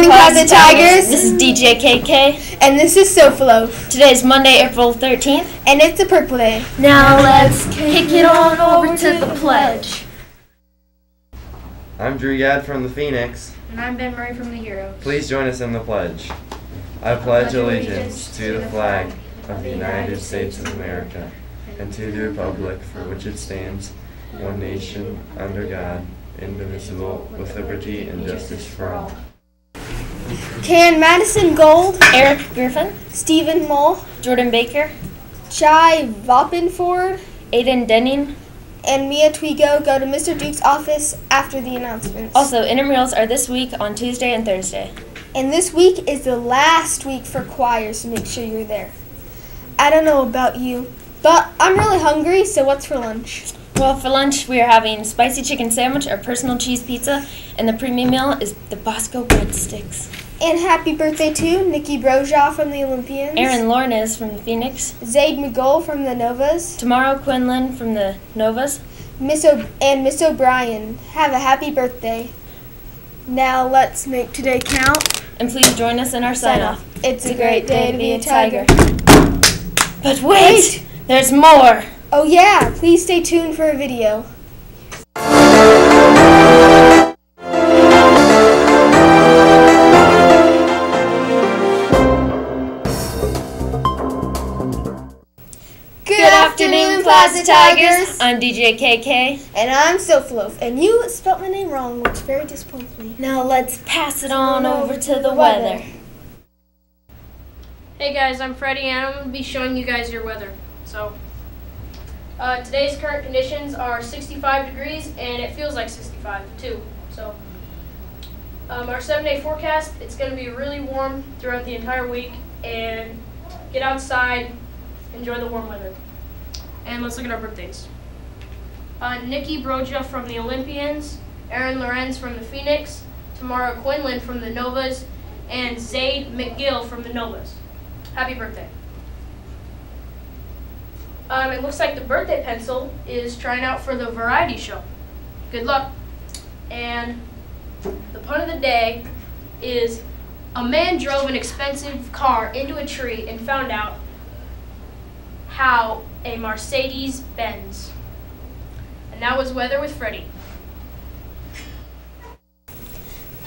morning, Plaza Tigers. This is DJ KK. And this is Sofalo. Today is Monday, April 13th. And it's a purple day. Now let's kick it on over to the pledge. I'm Drew Yad from the Phoenix. And I'm Ben Murray from the Heroes. Please join us in the pledge. I pledge allegiance to the flag of the United States of America and to the republic for which it stands, one nation, under God, indivisible, with liberty and justice for all. Can Madison Gold, Eric Griffin, Stephen Mull, Jordan Baker, Chai Voppenford, Aiden Denning, and Mia Twigo go to Mr. Duke's office after the announcements. Also, intramurals are this week on Tuesday and Thursday. And this week is the last week for choirs, so make sure you're there. I don't know about you, but I'm really hungry, so what's for lunch? Well, for lunch, we are having spicy chicken sandwich, our personal cheese pizza, and the premium meal is the Bosco breadsticks. And happy birthday to Nikki Broja from the Olympians, Aaron Lornes from the Phoenix, Zaid McGull from the Novas, Tamara Quinlan from the Novas, Miss o- and Miss O'Brien. Have a happy birthday. Now let's make today count. and please join us in our sign off. It's a great day to be a tiger. But wait, there's more. Oh yeah, please stay tuned for a video. Plaza Tigers. I'm DJ KK. And I'm Sofloaf, and you spelt my name wrong, which very disappoints me. Now let's pass it on over to the weather. Hey guys, I'm Freddie and I'm going to be showing you guys your weather. So, uh, today's current conditions are 65 degrees and it feels like 65 too. So, um, our seven day forecast, it's going to be really warm throughout the entire week and get outside, enjoy the warm weather. And let's look at our birthdays. Uh, Nikki Broja from the Olympians, Aaron Lorenz from the Phoenix, Tamara Quinlan from the Novas, and Zaid McGill from the Novas. Happy birthday. Um, it looks like the birthday pencil is trying out for the variety show. Good luck. And the pun of the day is a man drove an expensive car into a tree and found out how a Mercedes Benz. And that was weather with Freddie.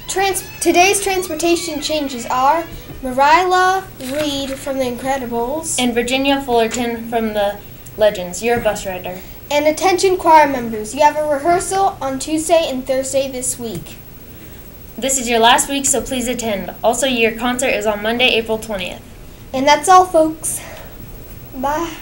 Trans- today's transportation changes are Marilla Reed from The Incredibles, And Virginia Fullerton from the Legends. You're a bus rider. and attention choir members. You have a rehearsal on Tuesday and Thursday this week. This is your last week, so please attend. Also, your concert is on Monday, April 20th. And that's all, folks. Bye.